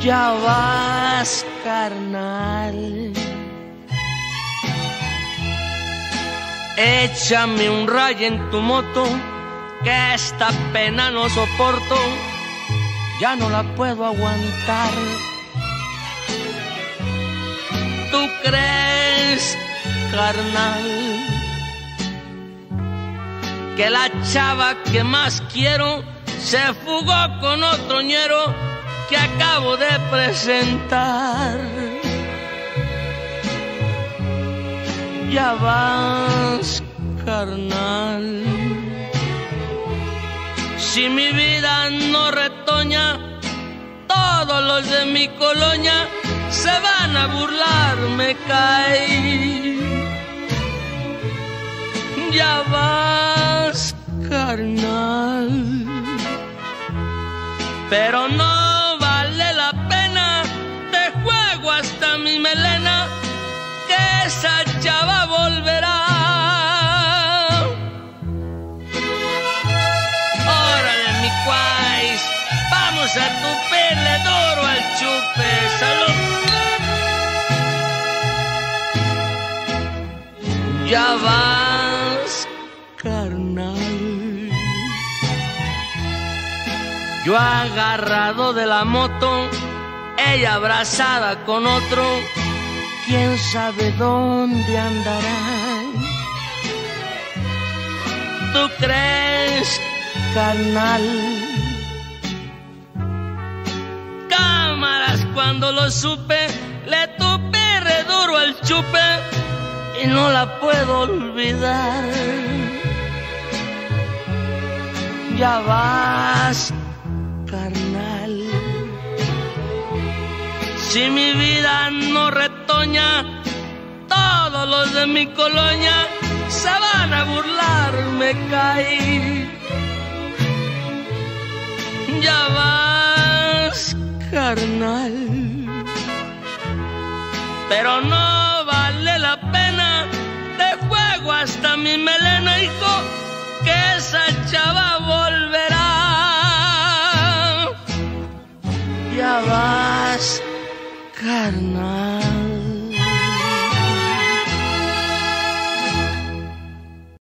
Ya vas, carnal. Échame un rayo en tu moto, que esta pena no soporto, ya no la puedo aguantar. ¿Tú crees, carnal, que la chava que más quiero se fugó con otro ñero que acabo de presentar? ya vas, carnal. Si mi vida no retoña, todos los de mi colonia se van a burlar, me cae. Ya vas, carnal. Pero no hasta mi melena que esa chava volverá. Órale, mi cuais, vamos a tupirle duro al chupe, salud. Ya vas, carnal. Yo agarrado de la moto, ella abrazada con otro quién sabe dónde andarán. ¿Tú crees, carnal? Cámaras, cuando lo supe, le tupé re duro al chupe y no la puedo olvidar. Ya vas, carnal. Si mi vida no retoña, todos los de mi colonia se van a burlar, me caí. Ya vas, carnal. Pero no vale la pena, de juego hasta mi melena, hijo, que esa karena